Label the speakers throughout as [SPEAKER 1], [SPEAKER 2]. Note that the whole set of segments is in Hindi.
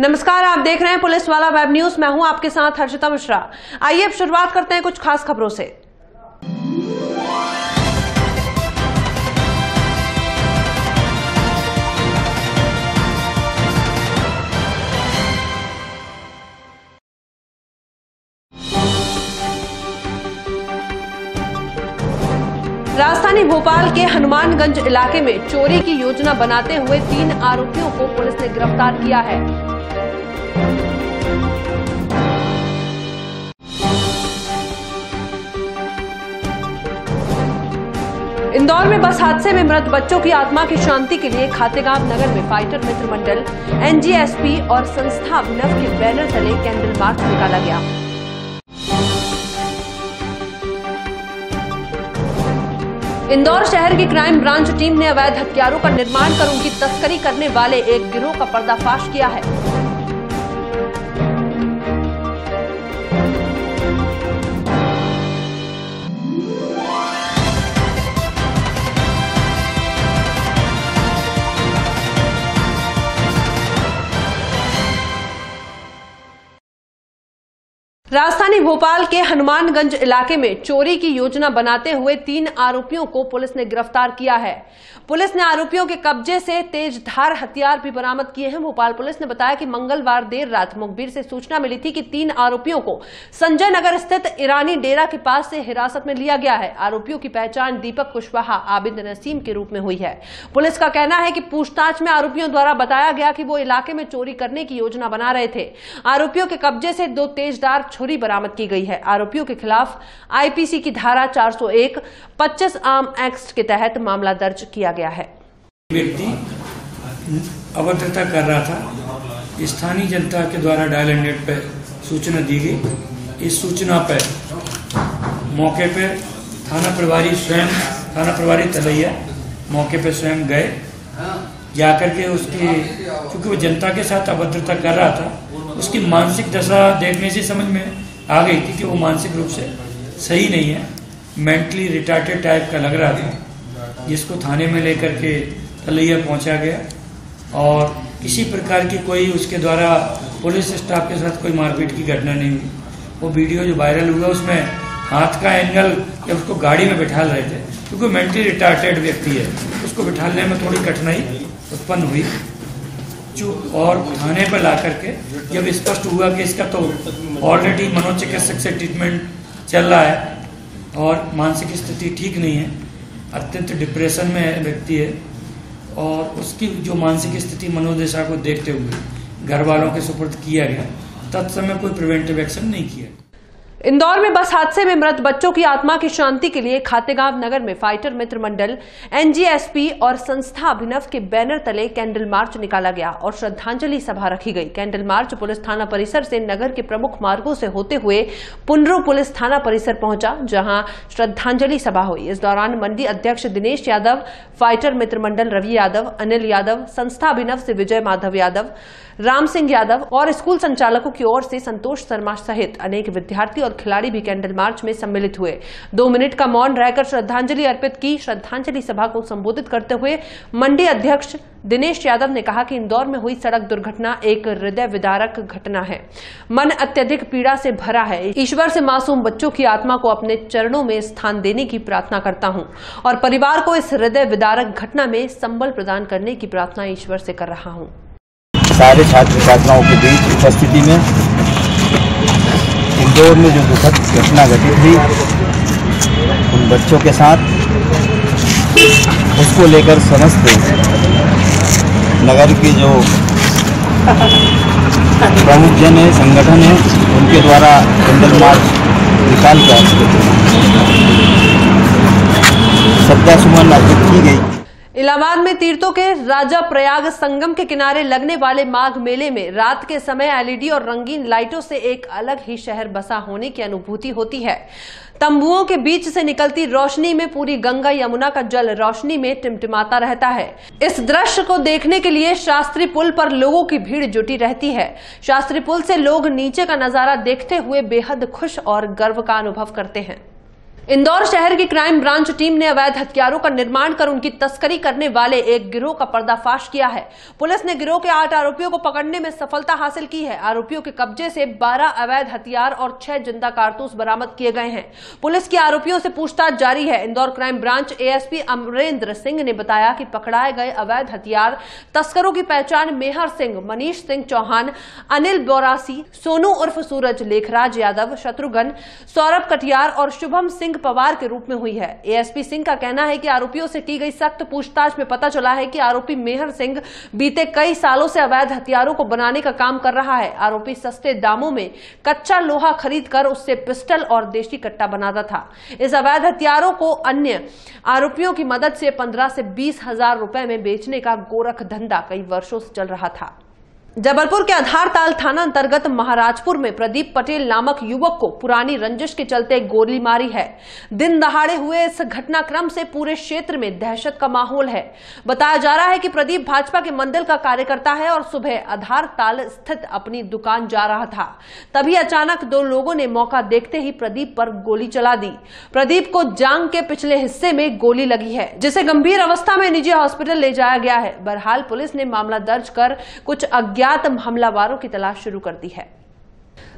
[SPEAKER 1] नमस्कार, आप देख रहे हैं पुलिस वाला वेब न्यूज़। मैं हूँ आपके साथ हर्षिता मिश्रा। आइए अब शुरुआत करते हैं कुछ खास खबरों से। राजधानी भोपाल के हनुमानगंज इलाके में चोरी की योजना बनाते हुए तीन आरोपियों को पुलिस ने गिरफ़्तार किया है। इंदौर में बस हादसे में मृत बच्चों की आत्मा की शांति के लिए खातेगांव नगर में फाइटर मित्र मंडल, एनजीएसपी और संस्था अभिनव के बैनर तले कैंडल मार्च निकाला गया। इंदौर शहर की क्राइम ब्रांच टीम ने अवैध हथियारों का निर्माण कर उनकी तस्करी करने वाले एक गिरोह का पर्दाफाश किया है। राजधानी भोपाल के हनुमानगंज इलाके में चोरी की योजना बनाते हुए तीन आरोपियों को पुलिस ने गिरफ़्तार किया है। पुलिस ने आरोपियों के कब्जे से तेज धार हथियार भी बरामद किए हैं। भोपाल पुलिस ने बताया कि मंगलवार देर रात मुखबिर से सूचना मिली थी कि तीन आरोपियों को संजय नगर स्थित ईरानी डेरा के पास से हिरासत में लिया गया है। आरोपियों की पहचान दीपक कुशवाहा, आबिद नसीम के रूप में हुई है। पुलिस का कहना है कि पूछताछ में आरोपियों द्वारा बताया गया कि वो इलाके में चोरी करने की योजना बना रहे थे। आरोपियों के कब्जे से दो तेजदार छुरी बरामद की गई है। आरोपियों के खिलाफ आईपीसी की धारा 401, 25 आम एक्ट के तहत मामला दर्ज किया गया है।
[SPEAKER 2] व्यक्ति अभद्रता कर रहा था। स्थानीय जनता के द्वारा डायल हंड्रेड पर सूचना दी गई। इस सूचना पर मौके पर थाना प्रभारी स्वयं थाना प्रभारी तलैया मौके पर स्वयं गए। जाकर के उसकी क्योंकि वो जनता के साथ अभद्रता कर रहा था उसकी मानसिक दशा देखने से समझ में आ गई थी कि वो मानसिक रूप से सही नहीं है मेंटली रिटार्टेड टाइप का लग रहा था। जिसको थाने में लेकर के तलैया पहुँचा गया और किसी प्रकार की कोई उसके द्वारा पुलिस स्टाफ के साथ कोई मारपीट की घटना नहीं हुई। वो वीडियो जो वायरल हुआ उसमें हाथ का एंगल जब उसको गाड़ी में बिठा रहे थे, क्योंकि मेंटली रिटार्टेड व्यक्ति है, उसको बिठाने में थोड़ी कठिनाई उत्पन्न हुई। चुप और थाने पर ला करके जब स्पष्ट हुआ कि इसका तो ऑलरेडी मनोचिकित्सक से ट्रीटमेंट चल रहा है और मानसिक स्थिति ठीक नहीं है, अत्यंत डिप्रेशन में व्यक्ति है और उसकी जो मानसिक स्थिति मनोदशा को देखते हुए घर वालों के सुपुर्द किया गया, तत्समय कोई प्रिवेंटिव एक्शन नहीं किया।
[SPEAKER 1] इंदौर में बस हादसे में मृत बच्चों की आत्मा की शांति के लिए खातेगांव नगर में फाइटर मित्र मंडल, एनजीएसपी और संस्था अभिनव के बैनर तले कैंडल मार्च निकाला गया और श्रद्धांजलि सभा रखी गई। कैंडल मार्च पुलिस थाना परिसर से नगर के प्रमुख मार्गों से होते हुए पुनरू पुलिस थाना परिसर पहुँचा, जहाँ श्रद्धांजलि सभा हुई। इस दौरान मंडी अध्यक्ष दिनेश यादव, फाइटर मित्र मंडल रवि यादव, अनिल यादव, संस्था अभिनव से विजय माधव यादव, राम सिंह यादव और स्कूल संचालकों की ओर से संतोष शर्मा सहित अनेक विद्यार्थी और खिलाड़ी भी कैंडल मार्च में सम्मिलित हुए। दो मिनट का मौन रहकर श्रद्धांजलि अर्पित की। श्रद्धांजलि सभा को संबोधित करते हुए मंडी अध्यक्ष दिनेश यादव ने कहा कि इंदौर में हुई सड़क दुर्घटना एक हृदय विदारक घटना है। मन अत्यधिक पीड़ा से भरा है। ईश्वर से मासूम बच्चों की आत्मा को अपने चरणों में स्थान देने की प्रार्थना करता हूँ और परिवार को इस हृदय विदारक घटना में संबल प्रदान करने की प्रार्थना ईश्वर से कर रहा हूँ।
[SPEAKER 3] सारे छात्र छात्राओं के बीच उपस्थिति में इंदौर में जो दुखद घटना घटित हुई उन बच्चों के साथ, उसको लेकर समस्त नगर के जो प्रमुख जन है, संगठन है, उनके द्वारा कैंडल मार्च निकाल कर श्रद्धा सुमन अर्पित की गई।
[SPEAKER 1] इलाहाबाद में तीर्थों के राजा प्रयाग संगम के किनारे लगने वाले माघ मेले में रात के समय एलईडी और रंगीन लाइटों से एक अलग ही शहर बसा होने की अनुभूति होती है। तंबुओं के बीच से निकलती रोशनी में पूरी गंगा यमुना का जल रोशनी में टिमटिमाता रहता है। इस दृश्य को देखने के लिए शास्त्री पुल पर लोगों की भीड़ जुटी रहती है। शास्त्री पुल से लोग नीचे का नज़ारा देखते हुए बेहद खुश और गर्व का अनुभव करते हैं। इंदौर शहर की क्राइम ब्रांच टीम ने अवैध हथियारों का निर्माण कर उनकी तस्करी करने वाले एक गिरोह का पर्दाफाश किया है। पुलिस ने गिरोह के आठ आरोपियों को पकड़ने में सफलता हासिल की है। आरोपियों के कब्जे से 12 अवैध हथियार और छह ज़िंदा कारतूस बरामद किए गए हैं। पुलिस की आरोपियों से पूछताछ जारी है। Indore crime branch ASP Amarendra Singh ने बताया कि पकड़ाए गए अवैध हथियार, तस्करों की पहचान मेहर सिंह, मनीष सिंह चौहान, अनिल बोरासी, सोनू उर्फ़ सूरज लेखराज यादव, शत्रुघ्न, सौरभ कटियार और शुभम सिंह पवार के रूप में हुई है। एएसपी सिंह का कहना है कि आरोपियों से की गई सख्त पूछताछ में पता चला है कि आरोपी मेहर सिंह बीते कई सालों से अवैध हथियारों को बनाने का काम कर रहा है। आरोपी सस्ते दामों में कच्चा लोहा खरीद कर उससे पिस्टल और देशी कट्टा बनाता था। इस अवैध हथियारों को अन्य आरोपियों की मदद से पंद्रह से बीस हज़ार में बेचने का गोरख धंधा कई वर्षों से चल रहा था। जबलपुर के आधारताल थाना अंतर्गत महाराजपुर में प्रदीप पटेल नामक युवक को पुरानी रंजिश के चलते गोली मारी है। दिन दहाड़े हुए इस घटनाक्रम से पूरे क्षेत्र में दहशत का माहौल है। बताया जा रहा है कि प्रदीप भाजपा के मंडल का कार्यकर्ता है और सुबह आधारताल स्थित अपनी दुकान जा रहा था। तभी अचानक दो लोगों ने मौका देखते ही प्रदीप पर गोली चला दी। प्रदीप को जांग के पिछले हिस्से में गोली लगी है, जिसे गंभीर अवस्था में निजी हॉस्पिटल ले जाया गया है। बहरहाल पुलिस ने मामला दर्ज कर कुछ अज्ञात अज्ञात हमलावारों की तलाश शुरू कर दी है।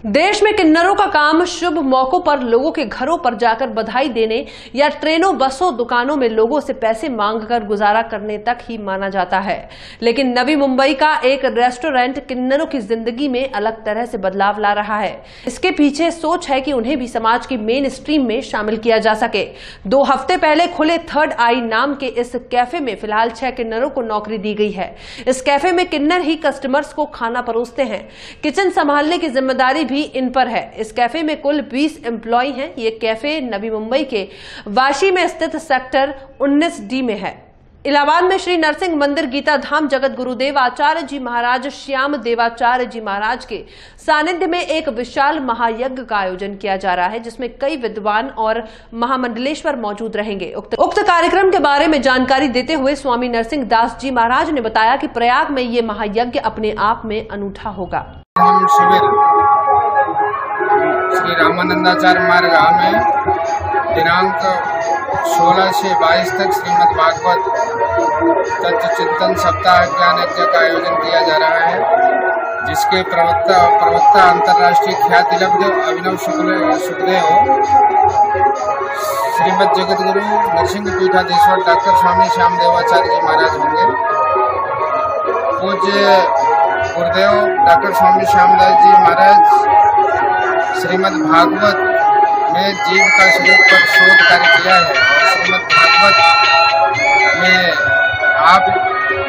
[SPEAKER 1] देश में किन्नरों का काम शुभ मौकों पर लोगों के घरों पर जाकर बधाई देने या ट्रेनों, बसों, दुकानों में लोगों से पैसे मांगकर गुजारा करने तक ही माना जाता है। लेकिन नवी मुंबई का एक रेस्टोरेंट किन्नरों की ज़िंदगी में अलग तरह से बदलाव ला रहा है। इसके पीछे सोच है कि उन्हें भी समाज की मेन स्ट्रीम में शामिल किया जा सके। दो हफ़्ते पहले खुले थर्ड आई नाम के इस कैफ़े में फ़िलहाल छह किन्नरों को नौकरी दी गई है। इस कैफ़े में किन्नर ही कस्टमर्स को खाना परोसते हैं। किचन संभालने की ज़िम्मेदारी भी इन पर है। इस कैफ़े में कुल 20 एम्प्लॉय हैं। ये कैफ़े नवी मुंबई के वाशी में स्थित सेक्टर 19 डी में है। इलाहाबाद में श्री नरसिंह मंदिर गीता धाम जगत गुरुदेव आचार्य जी महाराज श्याम देवाचार्य जी महाराज के सानिध्य में एक विशाल महायज्ञ का आयोजन किया जा रहा है जिसमें कई विद्वान और महामंडलेश्वर मौजूद रहेंगे। उक्त, उक्त कार्यक्रम के बारे में जानकारी देते हुए स्वामी नरसिंह दास जी महाराज ने बताया कि प्रयाग में ये महायज्ञ अपने आप में अनूठा होगा।
[SPEAKER 4] श्री रामानंदाचार्य मार्ग में दिनांक 16 से 22 तक श्रीमद् भागवत तत्व चिंतन सप्ताह ज्ञान यज्ञ का आयोजन किया जा रहा है, जिसके प्रवक्ता प्रवक्ता अंतर्राष्ट्रीय ख्याति लब्ध अभिनव शुक्ल सुखदेव श्रीमद जगत गुरु नरसिंह पीठाधीश्वर डॉक्टर स्वामी श्याम देवाचार्य जी महाराज होंगे। पूज्य गुरुदेव डॉक्टर स्वामी श्यामदास जी महाराज श्रीमद् भागवत में जीव का स्वरूप पर शोध कार्य किया है। और श्रीमद् भागवत में आप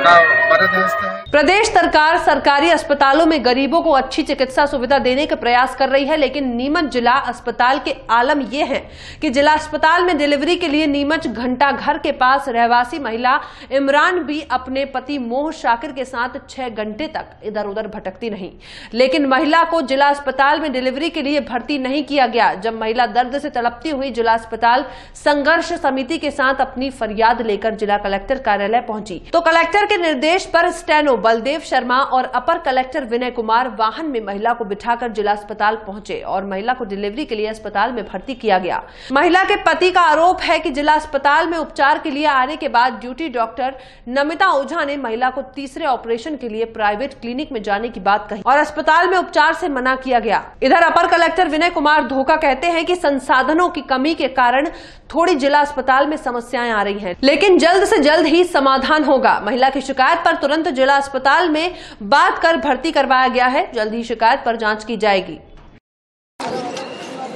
[SPEAKER 4] का हस्त है।
[SPEAKER 1] प्रदेश सरकार सरकारी अस्पतालों में गरीबों को अच्छी चिकित्सा सुविधा देने का प्रयास कर रही है, लेकिन नीमच जिला अस्पताल के आलम यह है कि जिला अस्पताल में डिलीवरी के लिए नीमच घंटा घर के पास रहवासी महिला इमरान भी अपने पति मोह शाकिर के साथ छह घंटे तक इधर उधर भटकती नहीं लेकिन महिला को जिला अस्पताल में डिलीवरी के लिए भर्ती नहीं किया गया, जब महिला दर्द से तड़पती हुई जिला अस्पताल संघर्ष समिति के साथ अपनी फरियाद लेकर जिला कलेक्टर कार्यालय पहुँची। तो कलेक्टर के निर्देश पर स्टेनो बलदेव शर्मा और अपर कलेक्टर विनय कुमार वाहन में महिला को बिठाकर जिला अस्पताल पहुँचे और महिला को डिलीवरी के लिए अस्पताल में भर्ती किया गया। महिला के पति का आरोप है कि जिला अस्पताल में उपचार के लिए आने के बाद ड्यूटी डॉक्टर नमिता ओझा ने महिला को तीसरे ऑपरेशन के लिए प्राइवेट क्लिनिक में जाने की बात कही और अस्पताल में उपचार से मना किया गया। इधर अपर कलेक्टर विनय कुमार धोखा कहते हैं कि संसाधनों की कमी के कारण थोड़ी जिला अस्पताल में समस्याएँ आ रही हैं, लेकिन जल्द से जल्द ही समाधान होगा। महिला की शिकायत पर तुरंत जिला अस्पताल में बात कर भर्ती करवाया गया है। जल्द ही शिकायत पर जाँच की जाएगी।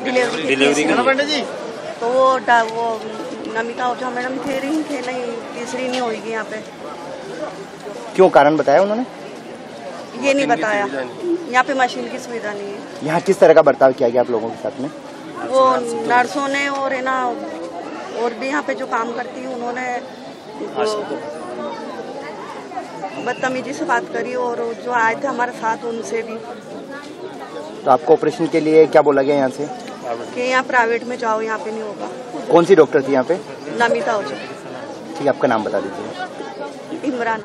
[SPEAKER 5] डिलीवरी की तो वो वो नमिता ओझा मैडम थे रही थे नहीं तीसरी नहीं होगी यहाँ पे।
[SPEAKER 6] क्यों कारण बताया उन्होंने?
[SPEAKER 5] ये नहीं बताया। यहाँ पे मशीन की सुविधा नहीं है।
[SPEAKER 6] यहाँ किस तरह का बर्ताव किया गया आप लोगों के साथ में?
[SPEAKER 5] वो नर्सों ने और है ना और भी यहाँ पे जो काम करती है उन्होंने बदतमीजी से बात करी और जो आए थे हमारे साथ उनसे भी।
[SPEAKER 6] तो आपको ऑपरेशन के लिए क्या बोला गया यहाँ से?
[SPEAKER 5] कि यहाँ प्राइवेट में जाओ यहाँ पे नहीं होगा।
[SPEAKER 6] कौन सी डॉक्टर थी यहाँ पे?
[SPEAKER 5] नमिता ओझा।
[SPEAKER 6] ठीक है आपका नाम बता दीजिए।
[SPEAKER 5] इमरान।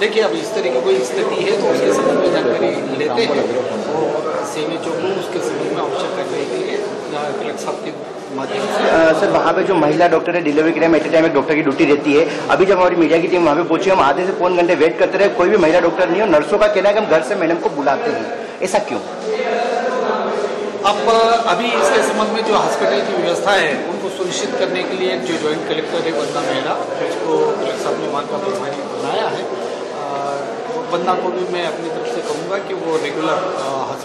[SPEAKER 7] देखिए अब इस तरह की कोई स्थिति है तो उसके संबंध में जानकारी लेते हैं। और सीएमएचओ को उसके संबंध में आवश्यक कार्रवाई के लिए कलेक्टर साहब के
[SPEAKER 6] सर, वहाँ पे जो महिला डॉक्टर है डिलीवरी के टाइम एट टाइम एक डॉक्टर की ड्यूटी रहती है। अभी जब हमारी मीडिया की टीम वहाँ पे पहुँची, हम आधे से पौन घंटे वेट करते रहे, कोई भी महिला डॉक्टर नहीं हो, नर्सों का कहना है कि हम घर से मैडम को बुलाते हैं। ऐसा क्यों?
[SPEAKER 7] अब अभी इसके संबंध में जो हॉस्पिटल की व्यवस्था है, उनको सुनिश्चित करने के लिए जो ज्वाइंट कलेक्टर है बंदा मेहरा उसको कलेक्टर साहब ने वहाँ का प्रभारी बनाया है बंदा को भी मैं अपनी तरफ़ से कहूँगा कि वो रेगुलर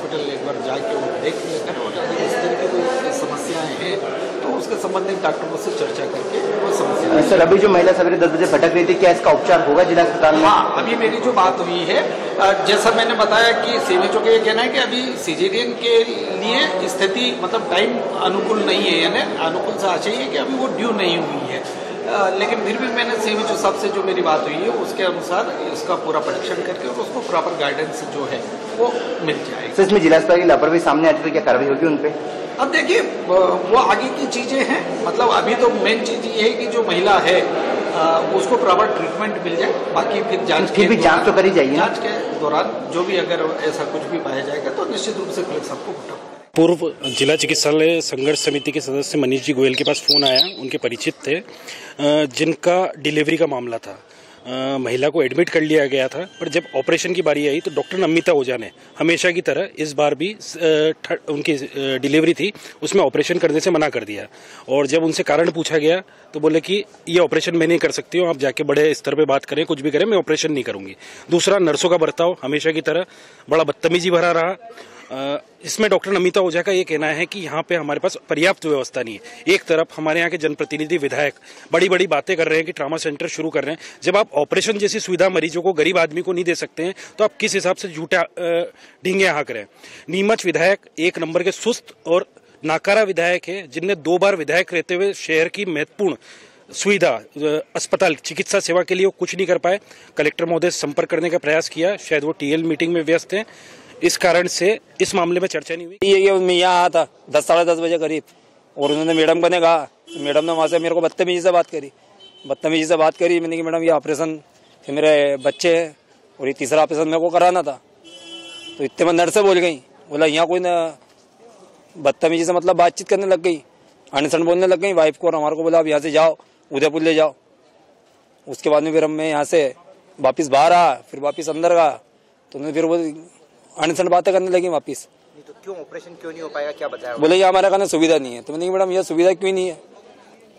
[SPEAKER 7] हॉस्पिटल एक बार जाके वो देख लिया करें और इस तरह की कोई समस्याएँ हैं तो उसके संबंधित डॉक्टरों से चर्चा करके वो समस्या
[SPEAKER 6] सर अभी जो महिला सवेरे दस बजे भटक रही थी क्या इसका उपचार होगा जिला अस्पताल में?
[SPEAKER 7] हाँ अभी मेरी जो बात हुई है जैसा मैंने बताया कि सीएमएचओ का ये कहना है कि अभी सीजेरियन के लिए स्थिति मतलब टाइम अनुकूल नहीं है यानी अनुकूल से आशय है कि अभी वो ड्यू नहीं हुई है। लेकिन फिर भी मैंने सीएमएचओ साहब से जो मेरी बात हुई है उसके अनुसार इसका पूरा परीक्षण करके और उसको प्रॉपर गाइडेंस जो है वो मिल जाएगी।
[SPEAKER 6] सर इसमें जिला अस्पताल की लापरवाही सामने आती है तो क्या कार्रवाई होगी उन पे?
[SPEAKER 7] अब देखिए वो आगे की चीज़ें हैं मतलब अभी तो मेन चीज़ ये है कि जो महिला है उसको प्रॉपर ट्रीटमेंट मिल जाए बाकी फिर जाँच
[SPEAKER 6] फिर भी जाँच तो करी जाएगी
[SPEAKER 7] जाँच के दौरान जो भी अगर ऐसा कुछ भी पाया जाएगा तो निश्चित रूप से कलेक्टर साहब को उठा
[SPEAKER 8] पूर्व जिला चिकित्सालय संघर्ष समिति के सदस्य मनीष जी गोयल के पास फ़ोन आया, उनके परिचित थे जिनका डिलीवरी का मामला था। महिला को एडमिट कर लिया गया था, पर जब ऑपरेशन की बारी आई तो डॉक्टर नमिता ओझा ने हमेशा की तरह इस बार भी उनकी डिलीवरी थी, उसमें ऑपरेशन करने से मना कर दिया। और जब उनसे कारण पूछा गया तो बोले कि, ये ऑपरेशन मैं नहीं कर सकती हूँ, आप जाके बड़े स्तर पे बात करें, कुछ भी करें, मैं ऑपरेशन नहीं करूँगी। दूसरा, नर्सों का बर्ताव हमेशा की तरह बड़ा बदतमीजी भरा रहा। इसमें डॉक्टर नमिता ओझा का ये कहना है कि यहाँ पे हमारे पास पर्याप्त व्यवस्था नहीं है। एक तरफ़ हमारे यहाँ के जनप्रतिनिधि विधायक बड़ी बड़ी बातें कर रहे हैं कि ट्रामा सेंटर शुरू कर रहे हैं। जब आप ऑपरेशन जैसी सुविधा मरीजों को गरीब आदमी को नहीं दे सकते हैं तो आप किस हिसाब से झूठा ढींगे हाँक रहे हैं? नीमच विधायक एक नंबर के सुस्त और नाकारा विधायक है, जिनने दो बार विधायक रहते हुए शहर की महत्वपूर्ण सुविधा अस्पताल, चिकित्सा सेवा के लिए वो कुछ नहीं कर पाए। कलेक्टर महोदय संपर्क करने का प्रयास किया। शायद वो टीएल मीटिंग में व्यस्त हैं। इस कारण से इस मामले में चर्चा नहीं हुई।
[SPEAKER 3] ये ये मैं यहाँ आया था, दस, साढ़े दस बजे करीब। और उन्होंने मैडम को ने कहा। मैडम ने वहाँ से मेरे को बदतमीजी से बात करी। बदतमीजी से बात करी, मैंने कि मैडम, ये ऑपरेशन मेरे बच्चे हैं और ये तीसरा ऑपरेशन मेरे को कराना था। तो इतने में नर्स बोल गई। बोला, यहाँ कोई बदतमीजी से मतलब बातचीत करने लग गई। अनसन बोलने लग गई, वाइफ को और हमारे को बोला, आप यहाँ से जाओ, उदयपुर ले जाओ। उसके बाद में फिर हम मैं यहाँ से वापस बाहर आया, फिर वापस अंदर गया तो उन्होंने फिर वो अनसन बातें करने लगी वापिस।
[SPEAKER 6] नहीं तो क्यों ऑपरेशन क्यों नहीं हो पाएगा क्या बताया
[SPEAKER 3] बोले ये हमारे खाने सुविधा नहीं है। तो मैंने कहा, मैडम ये सुविधा क्यों नहीं है?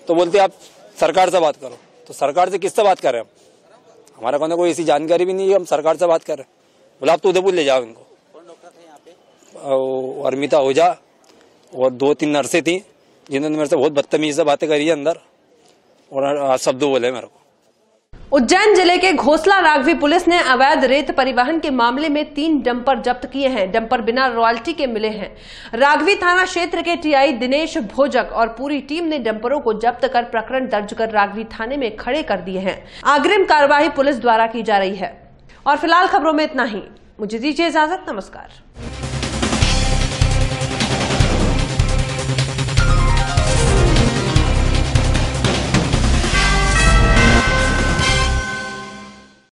[SPEAKER 3] तो बोलते आप सरकार से बात करो। तो सरकार से किससे बात कर रहे हैं हम? हमारे खाने कोई ऐसी जानकारी भी नहीं है हम सरकार से बात कर रहे हैं। बोला आप तो उदयपुर ले जाओ इनको। अर्मिता ओझा और दो तीन नर्सें थी जिन्होंने मेरे से बहुत बदतमीजी से बातें करी है अंदर। और शब्द बोले मेरे को।
[SPEAKER 1] उज्जैन ज़िले के घोसला राघवी पुलिस ने अवैध रेत परिवहन के मामले में तीन डंपर जब्त किए हैं। डंपर बिना रॉयल्टी के मिले हैं। राघवी थाना क्षेत्र के टीआई दिनेश भोजक और पूरी टीम ने डंपरों को जब्त कर प्रकरण दर्ज कर राघवी थाने में खड़े कर दिए हैं। अग्रिम कार्यवाही पुलिस द्वारा की जा रही है। और फ़िलहाल खबरों में इतना ही। मुझे दीजिए इजाज़त। नमस्कार।